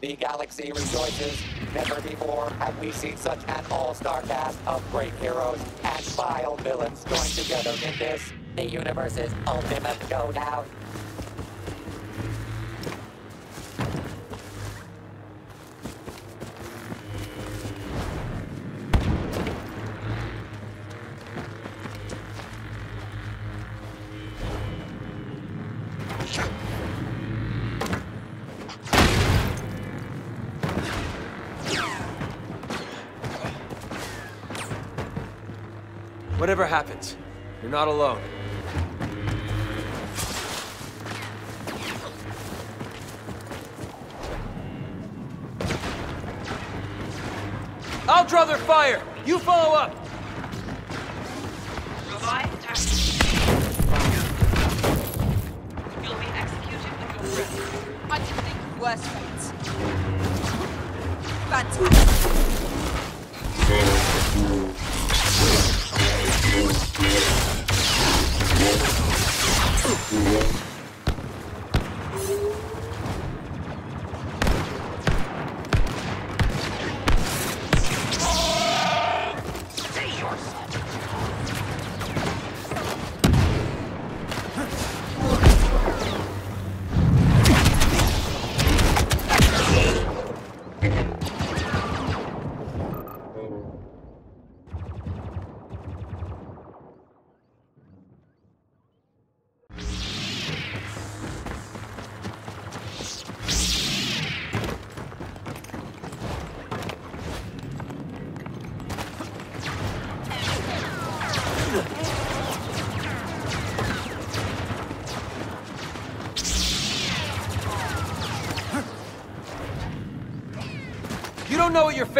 The galaxy rejoices. Never before have we seen such an all-star cast of great heroes and vile villains joined together in this, the universe's ultimate showdown. Whatever happens, you're not alone. I'll draw their fire! You follow up!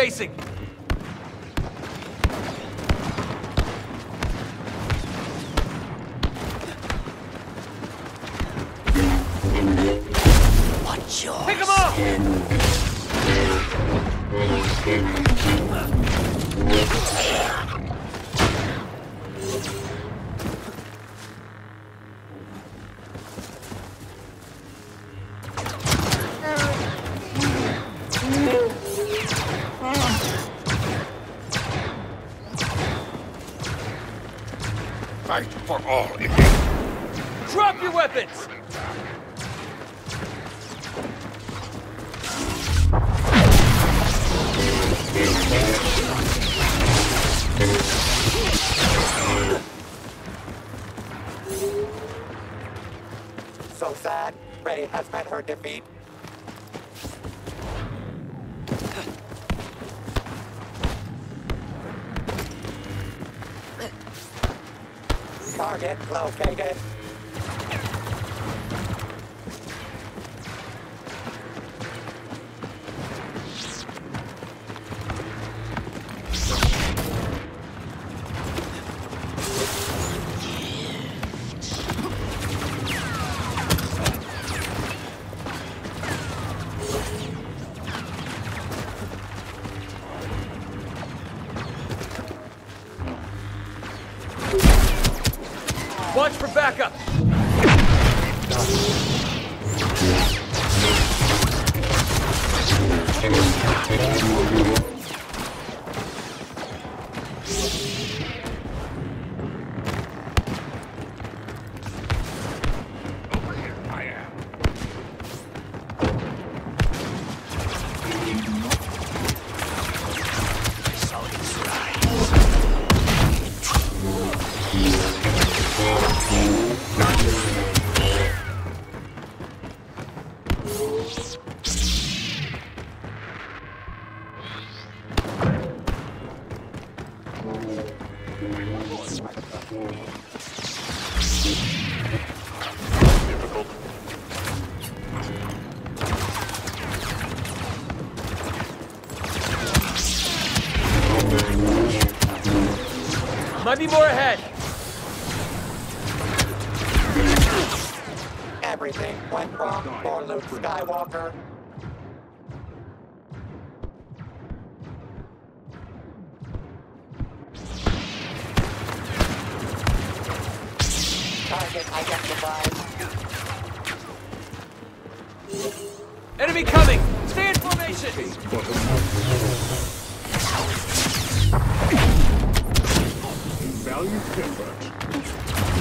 Facing! Her defeat. Target located. атака! Might be more ahead! Everything went wrong for Luke Skywalker. Target identified. Enemy coming! Stay in formation!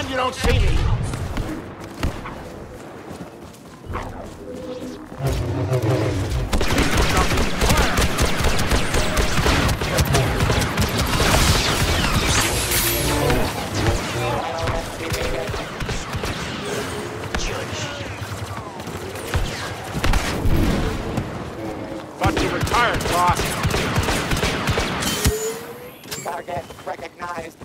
pretend you don't see me. Target recognized.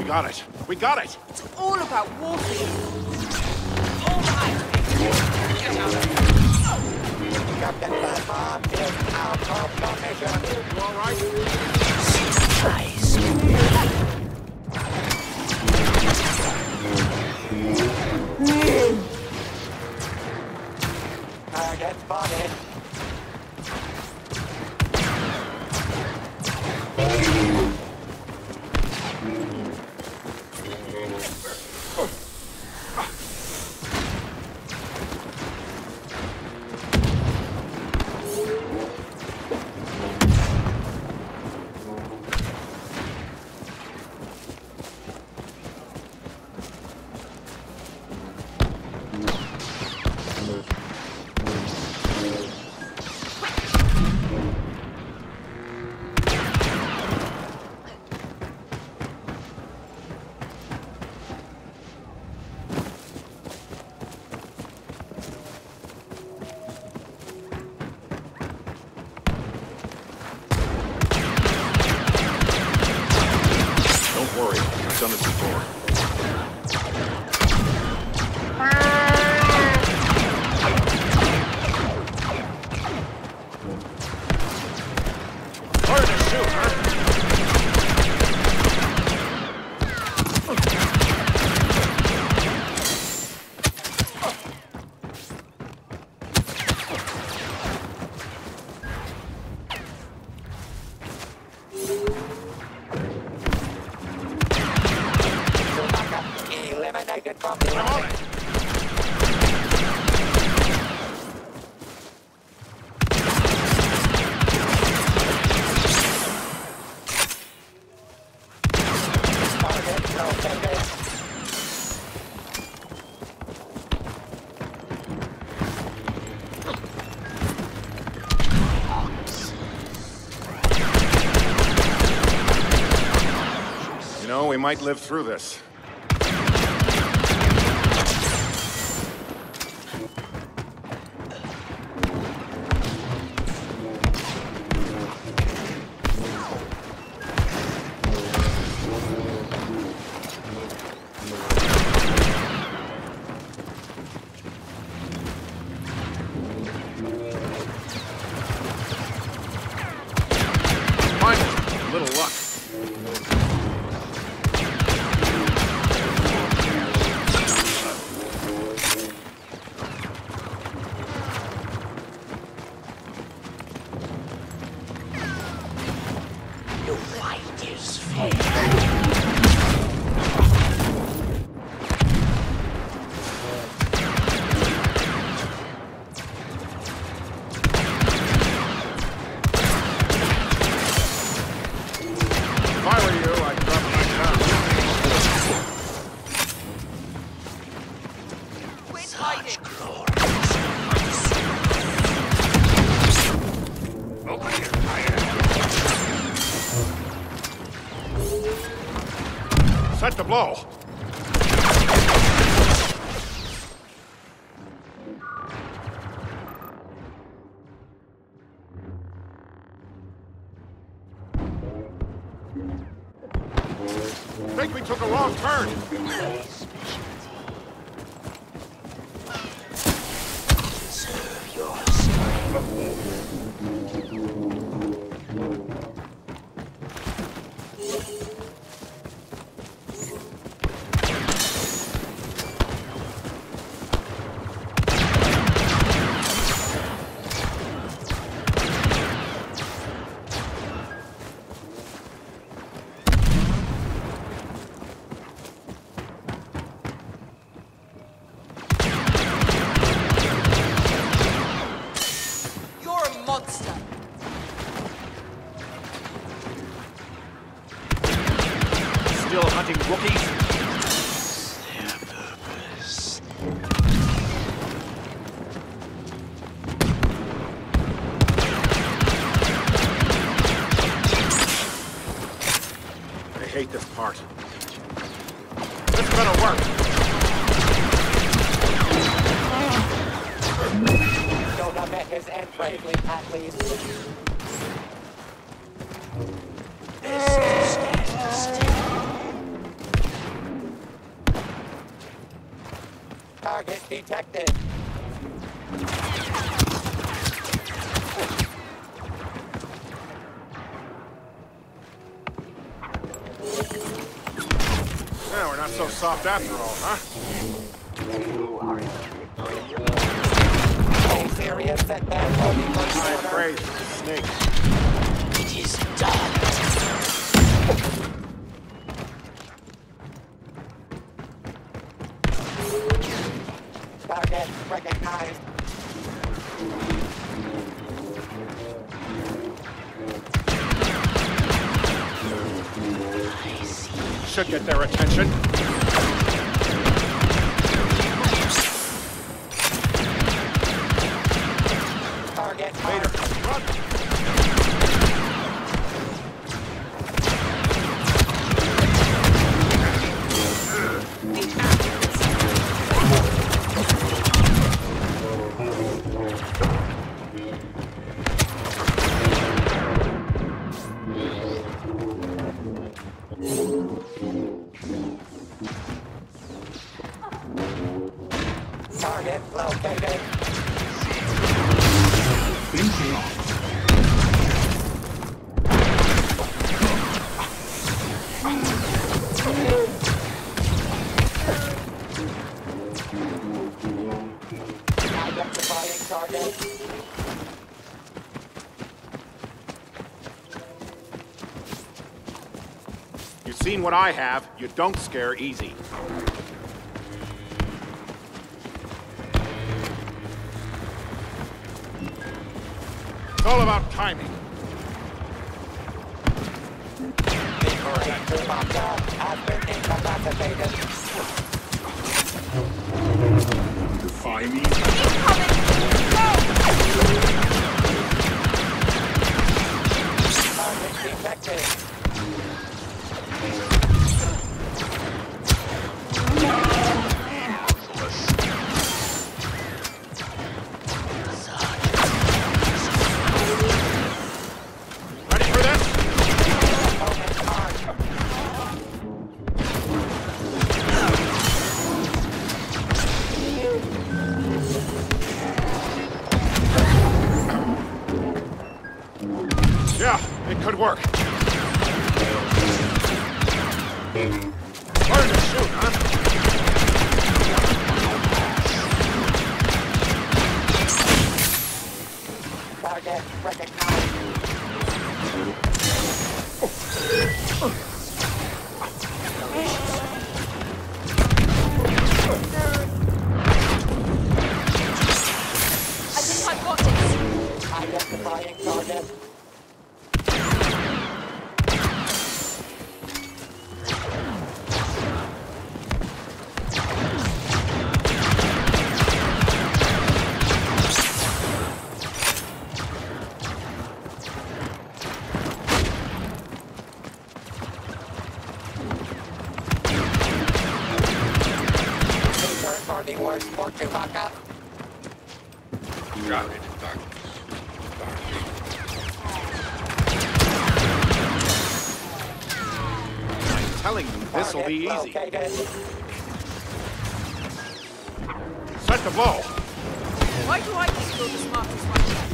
We got it. We got it. It's all about warfare. Hold high. Get out of here. Captain Phasma is out of the. You all right? Target spotted. Don't You know, we might live through this. If this better work. At least. Target detected. Soft after all, huh? A serious setback for the I first order. praise the snake. Target recognized. Should get their attention. Target. You've seen what I have. You don't scare easy. It's all about timing. Defy me? Target detected. Chewbacca. Got it, Doctor. telling you, this'll be easy. Set the blow. Why do I get to go the smartest one?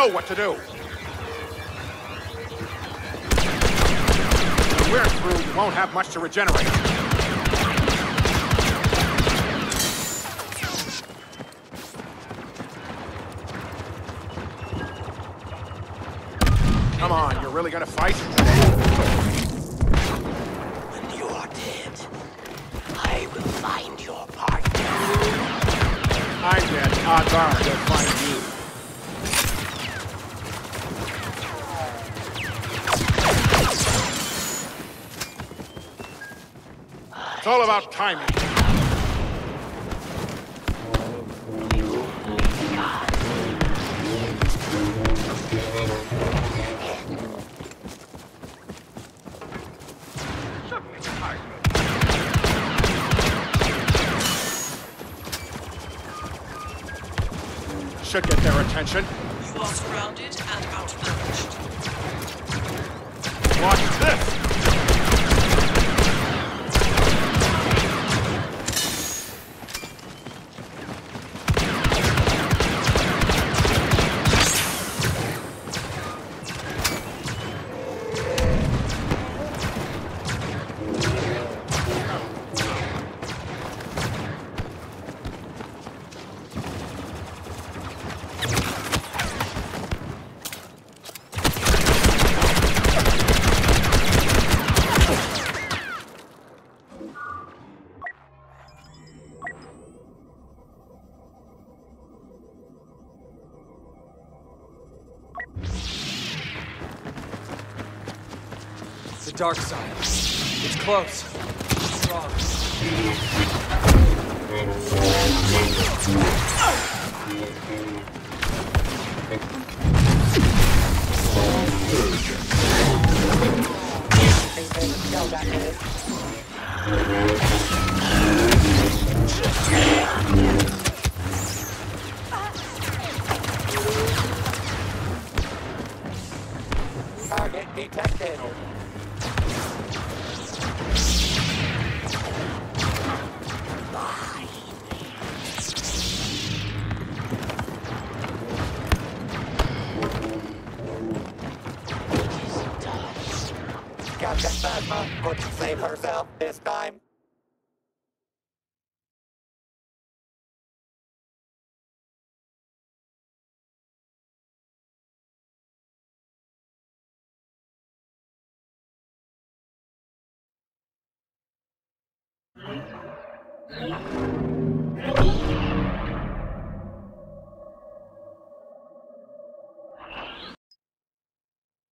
Know what to do. When we're through, you won't have much to regenerate. Come on, you're really gonna fight? When you are dead, I will find your partner. I'm dead. Odds are they'll find you. It's all about timing. Should get their attention. You are surrounded and. Dark side. It's close. Strong. Target detected. Captain Phasma couldn't save herself this time.